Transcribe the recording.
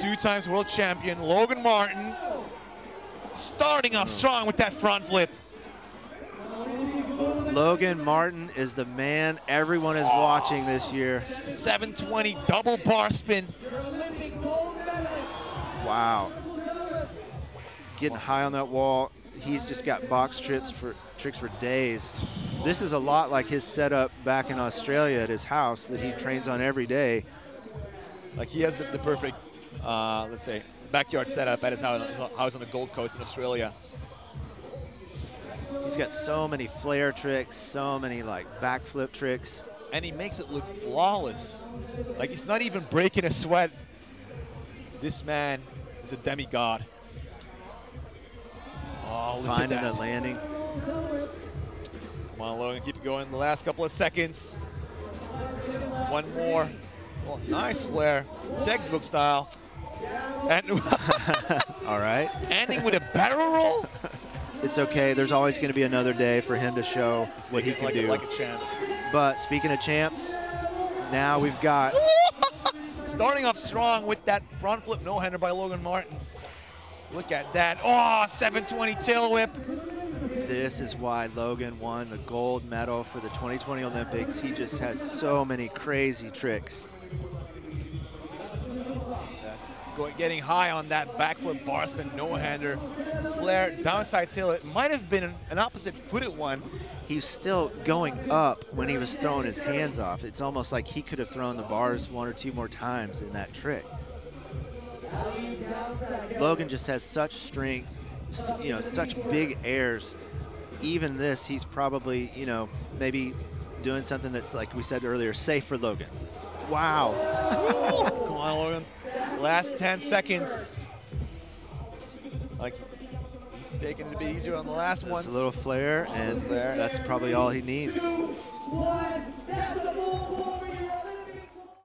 two times world champion, Logan Martin, starting off strong with that front flip. Logan Martin is the man everyone is watching this year. 720 double bar spin. Wow. Getting high on that wall. He's just got box trips for tricks for days. This is a lot like his setup back in Australia at his house that he trains on every day. Like he has the, the perfect, uh, let's say, backyard setup at his house on the Gold Coast in Australia. He's got so many flare tricks, so many like backflip tricks. And he makes it look flawless. Like he's not even breaking a sweat. This man is a demigod. Oh, look Finding at that. a landing. Come on, Logan, keep it going. The last couple of seconds. One more. Oh, nice flare. Textbook style. And All right. ending with a barrel roll. It's okay. There's always going to be another day for him to show what he can like, do. A, like a champ. But speaking of champs, now we've got Starting off strong with that front flip no-hander by Logan Martin. Look at that. Oh, 720 tail whip. This is why Logan won the gold medal for the 2020 Olympics. He just has so many crazy tricks. Going, getting high on that backflip bar spin no-hander. Flare, downside tail. It might have been an, an opposite-footed one. He's still going up when he was throwing his hands off. It's almost like he could have thrown the bars one or two more times in that trick. Logan just has such strength, you know, such big airs. Even this, he's probably, you know, maybe doing something that's, like we said earlier, safe for Logan. Wow. Come on, Logan. Last 10 seconds. Like, he's taking it a bit easier on the last one. Just a little flare, and flare. that's probably all he needs.